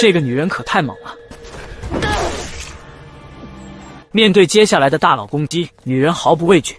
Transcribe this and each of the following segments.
这个女人可太猛了。面对接下来的大佬攻击，女人毫不畏惧。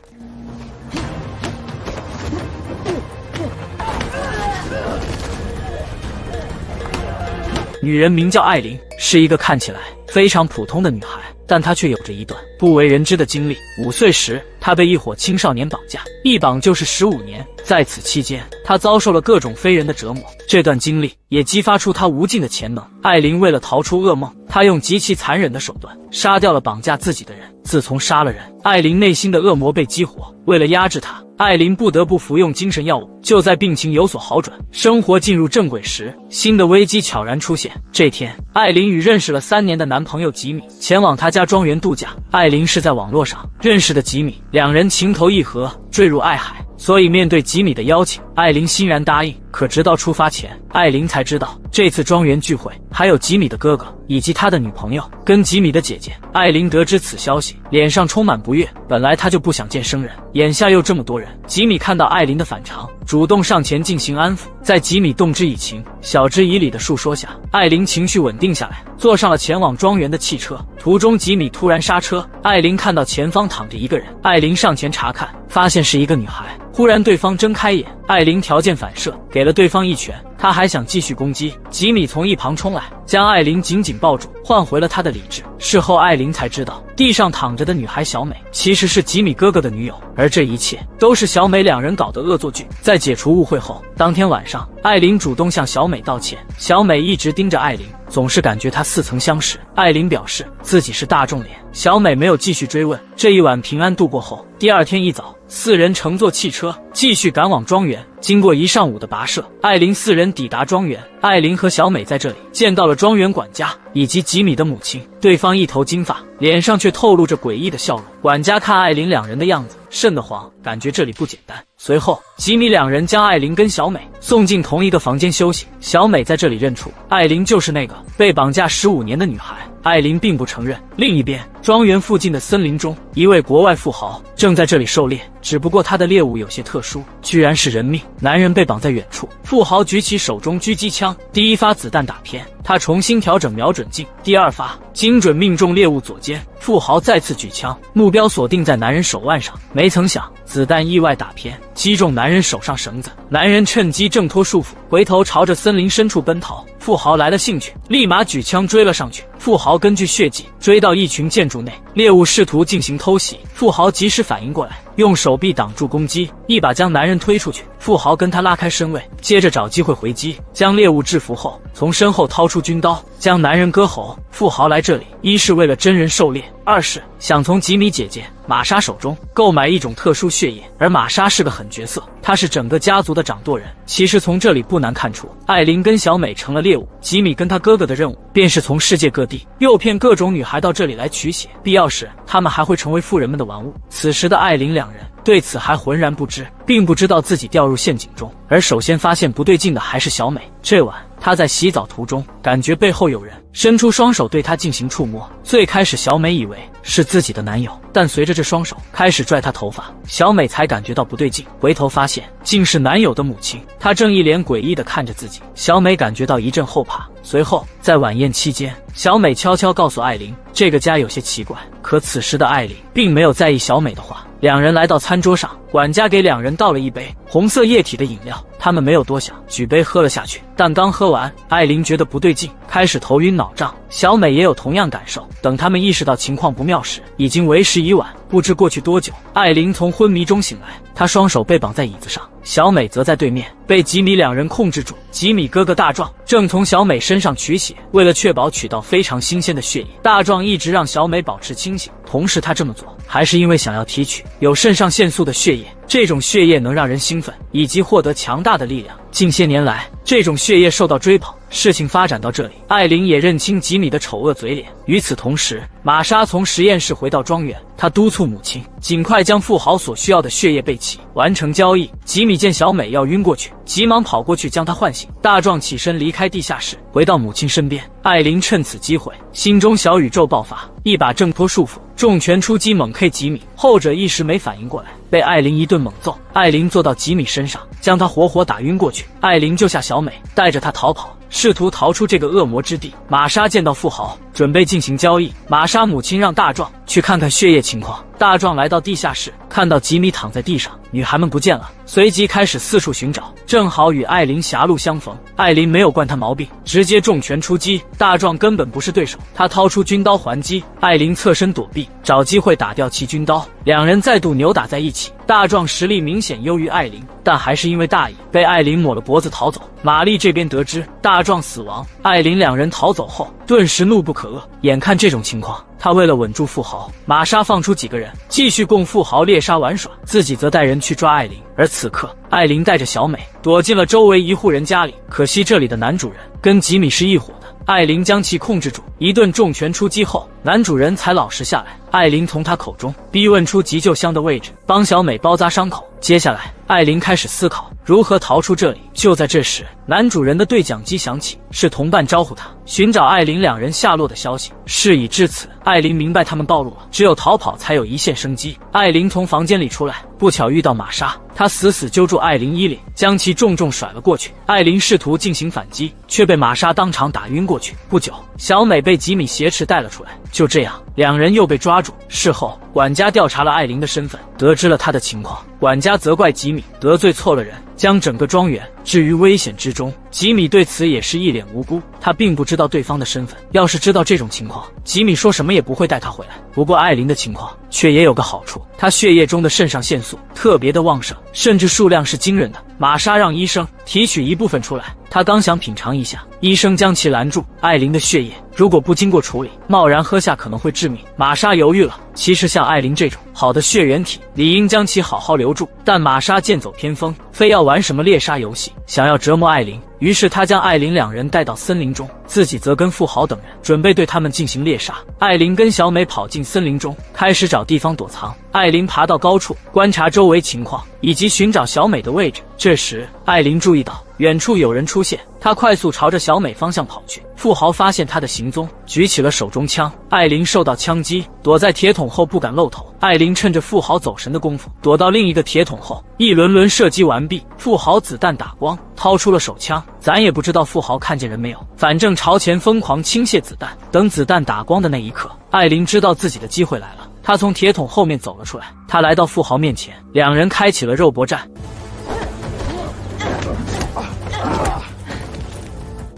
女人名叫艾琳，是一个看起来非常普通的女孩，但他却有着一段不为人知的经历。五岁时，他被一伙青少年绑架，一绑就是十五年。在此期间，他遭受了各种非人的折磨。这段经历也激发出他无尽的潜能。艾琳为了逃出噩梦，他用极其残忍的手段杀掉了绑架自己的人。自从杀了人，艾琳内心的恶魔被激活。为了压制他，艾琳不得不服用精神药物。就在病情有所好转，生活进入正轨时，新的危机悄然出现。这天，艾琳与认识了三年的男朋友吉米前往他家庄园度假。艾琳是在网络上认识的吉米，两人情投意合，坠入爱海。所以，面对吉米的邀请，艾琳欣然答应。可直到出发前，艾琳才知道这次庄园聚会还有吉米的哥哥以及他的女朋友跟吉米的姐姐。艾琳得知此消息，脸上充满不悦。本来他就不想见生人，眼下又这么多人。吉米看到艾琳的反常，主动上前进行安抚。在吉米动之以情、晓之以理的述说下，艾琳情绪稳定下来，坐上了前往庄园的汽车。途中，吉米突然刹车，艾琳看到前方躺着一个人，艾琳上前查看，发现是一个女孩。忽然，对方睁开眼，艾琳条件反射给了对方一拳。他还想继续攻击，吉米从一旁冲来，将艾琳紧紧抱住，换回了他的理智。事后，艾琳才知道，地上躺着的女孩小美其实是吉米哥哥的女友，而这一切都是小美两人搞的恶作剧。在解除误会后，当天晚上，艾琳主动向小美道歉。小美一直盯着艾琳，总是感觉她似曾相识。艾琳表示自己是大众脸，小美没有继续追问。这一晚平安度过后，第二天一早，四人乘坐汽车继续赶往庄园。经过一上午的跋涉，艾琳四人抵达庄园。艾琳和小美在这里见到了庄园管家以及吉米的母亲，对方一头金发，脸上却透露着诡异的笑容。管家看艾琳两人的样子，瘆得慌，感觉这里不简单。随后，吉米两人将艾琳跟小美送进同一个房间休息。小美在这里认出艾琳就是那个被绑架十五年的女孩，艾琳并不承认。另一边，庄园附近的森林中，一位国外富豪正在这里狩猎，只不过他的猎物有些特殊，居然是人命。男人被绑在远处，富豪举起手中狙击枪，第一发子弹打偏，他重新调整瞄准镜，第二发精准命中猎物左肩。富豪再次举枪，目标锁定在男人手腕上，没曾想子弹意外打偏，击中男人手上绳子。男人趁机挣脱束缚，回头朝着森林深处奔逃。富豪来了兴趣，立马举枪追了上去。富豪根据血迹追到一群建筑内，猎物试图进行偷袭，富豪及时反应过来，用手臂挡住攻击，一把将男人推出去。富豪跟他拉开身位，接着找机会回击，将猎物制服后，从身后掏出军刀，将男人割喉。富豪来这里，一是为了真人狩猎，二是想从吉米姐姐玛莎手中购买一种特殊血液。而玛莎是个狠角色，她是整个家族的掌舵人。其实从这里不难看出，艾琳跟小美成了猎物，吉米跟他哥哥的任务便是从世界各地诱骗各种女孩到这里来取血，必要时他们还会成为富人们的玩物。此时的艾琳两两人对此还浑然不知，并不知道自己掉入陷阱中。而首先发现不对劲的还是小美。这晚，她在洗澡途中，感觉背后有人伸出双手对她进行触摸。最开始，小美以为是自己的男友，但随着这双手开始拽她头发，小美才感觉到不对劲。回头发现，竟是男友的母亲，她正一脸诡异地看着自己。小美感觉到一阵后怕。随后，在晚宴期间，小美悄悄告诉艾琳，这个家有些奇怪。可此时的艾琳并没有在意小美的话。两人来到餐桌上，管家给两人倒了一杯红色液体的饮料，他们没有多想，举杯喝了下去。但刚喝完，艾琳觉得不对劲，开始头晕脑胀。小美也有同样感受。等他们意识到情况不妙时，已经为时已晚。不知过去多久，艾琳从昏迷中醒来，她双手被绑在椅子上，小美则在对面被吉米两人控制住。吉米哥哥大壮正从小美身上取血，为了确保取到非常新鲜的血液，大壮一直让小美保持清醒。同时，他这么做还是因为想要提取有肾上腺素的血液，这种血液能让人兴奋以及获得强大的力量。近些年来，这种血液受到追捧。事情发展到这里，艾琳也认清吉米的丑恶嘴脸。与此同时，玛莎从实验室回到庄园，她督促母亲尽快将富豪所需要的血液备齐，完成交易。吉米见小美要晕过去，急忙跑过去将她唤醒。大壮起身离开地下室，回到母亲身边。艾琳趁此机会，心中小宇宙爆发，一把挣脱束缚，重拳出击猛 K 吉米。后者一时没反应过来，被艾琳一顿猛揍。艾琳坐到吉米身上，将他活活打晕过去。艾琳救下小美，带着他逃跑。试图逃出这个恶魔之地。玛莎见到富豪，准备进行交易。玛莎母亲让大壮去看看血液情况。大壮来到地下室，看到吉米躺在地上，女孩们不见了，随即开始四处寻找，正好与艾琳狭路相逢。艾琳没有惯他毛病，直接重拳出击，大壮根本不是对手，他掏出军刀还击，艾琳侧身躲避，找机会打掉其军刀，两人再度扭打在一起。大壮实力明显优于艾琳，但还是因为大意被艾琳抹了脖子逃走。玛丽这边得知大壮死亡，艾琳两人逃走后，顿时怒不可遏。眼看这种情况，他为了稳住富豪，玛莎放出几个人继续供富豪猎杀玩耍，自己则带人去抓艾琳。而此刻，艾琳带着小美躲进了周围一户人家里。可惜这里的男主人跟吉米是一伙的，艾琳将其控制住，一顿重拳出击后，男主人才老实下来。艾琳从他口中逼问出急救箱的位置，帮小美包扎伤口。接下来，艾琳开始思考如何逃出这里。就在这时，男主人的对讲机响起，是同伴招呼他寻找艾琳两人下落的消息。事已至此，艾琳明白他们暴露了，只有逃跑才有一线生机。艾琳从房间里出来，不巧遇到玛莎，她死死揪住艾琳衣领，将其重重甩了过去。艾琳试图进行反击，却被玛莎当场打晕过去。不久，小美被吉米挟持带了出来。就这样，两人又被抓住。事后，管家调查了艾琳的身份，得知了她的情况。管家责怪吉米得罪错了人，将整个庄园置于危险之中。吉米对此也是一脸无辜，他并不知道对方的身份。要是知道这种情况，吉米说什么也不会带他回来。不过艾琳的情况却也有个好处，她血液中的肾上腺素特别的旺盛，甚至数量是惊人的。玛莎让医生提取一部分出来，她刚想品尝一下，医生将其拦住。艾琳的血液如果不经过处理，贸然喝下可能会致命。玛莎犹豫了。其实像艾琳这种好的血缘体，理应将其好好留住。但玛莎剑走偏锋，非要玩什么猎杀游戏，想要折磨艾琳。于是他将艾琳两人带到森林中，自己则跟富豪等人准备对他们进行猎杀。艾琳跟小美跑进森林中，开始找地方躲藏。艾琳爬到高处，观察周围情况以及寻找小美的位置。这时，艾琳注意到远处有人出现，他快速朝着小美方向跑去。富豪发现他的行踪，举起了手中枪。艾琳受到枪击，躲在铁桶后不敢露头。艾琳趁着富豪走神的功夫，躲到另一个铁桶后，一轮轮射击完毕，富豪子弹打光，掏出了手枪。咱也不知道富豪看见人没有，反正朝前疯狂倾泻子弹。等子弹打光的那一刻，艾琳知道自己的机会来了。她从铁桶后面走了出来，她来到富豪面前，两人开启了肉搏战。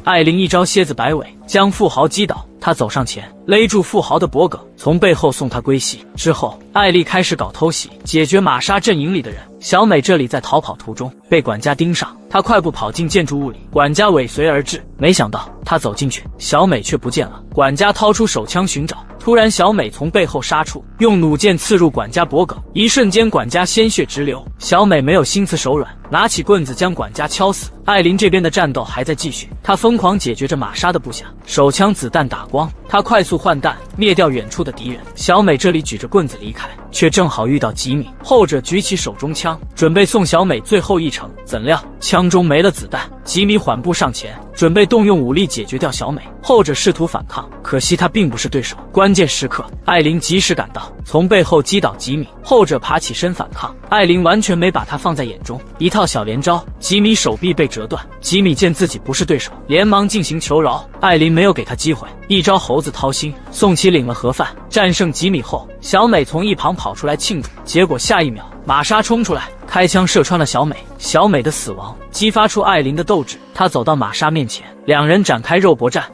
艾琳一招蝎子摆尾，将富豪击倒。她走上前，勒住富豪的脖颈，从背后送他归西。之后，艾丽开始搞偷袭，解决玛莎阵营里的人。小美这里在逃跑途中被管家盯上，她快步跑进建筑物里，管家尾随而至。没想到她走进去，小美却不见了。管家掏出手枪寻找，突然小美从背后杀出，用弩箭刺入管家脖颈，一瞬间管家鲜血直流。小美没有心慈手软，拿起棍子将管家敲死。艾琳这边的战斗还在继续，她疯狂解决着玛莎的部下，手枪子弹打光，她快速换弹，灭掉远处的敌人。小美这里举着棍子离开，却正好遇到吉米，后者举起手中枪。准备送小美最后一程，怎料枪中没了子弹。吉米缓步上前，准备动用武力解决掉小美。后者试图反抗，可惜他并不是对手。关键时刻，艾琳及时赶到，从背后击倒吉米。后者爬起身反抗，艾琳完全没把他放在眼中。一套小连招，吉米手臂被折断。吉米见自己不是对手，连忙进行求饶。艾琳没有给他机会，一招猴子掏心，送其领了盒饭。战胜吉米后，小美从一旁跑出来庆祝，结果下一秒。玛莎冲出来，开枪射穿了小美。小美的死亡激发出艾琳的斗志，她走到玛莎面前，两人展开肉搏战。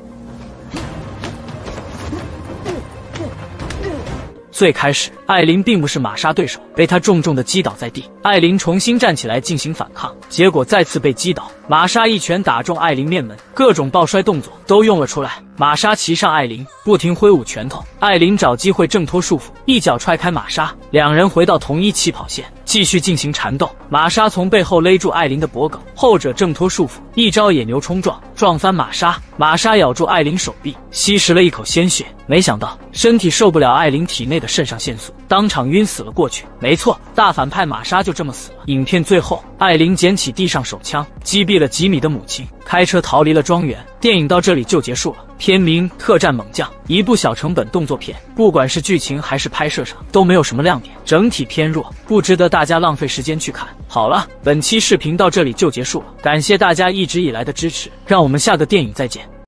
最开始，艾琳并不是玛莎对手，被她重重的击倒在地。艾琳重新站起来进行反抗，结果再次被击倒。玛莎一拳打中艾琳面门，各种抱摔动作都用了出来。玛莎骑上艾琳，不停挥舞拳头。艾琳找机会挣脱束缚，一脚踹开玛莎，两人回到同一起跑线，继续进行缠斗。玛莎从背后勒住艾琳的脖颈，后者挣脱束缚，一招野牛冲撞，撞翻玛莎。玛莎咬住艾琳手臂，吸食了一口鲜血。没想到身体受不了艾琳体内的肾上腺素，当场晕死了过去。没错，大反派玛莎就这么死了。影片最后，艾琳捡起地上手枪，击毙了吉米的母亲，开车逃离了庄园。电影到这里就结束了。片名《特战猛将》，一部小成本动作片，不管是剧情还是拍摄上都没有什么亮点，整体偏弱，不值得大家浪费时间去看。好了，本期视频到这里就结束了，感谢大家一直以来的支持，让我们下个电影再见。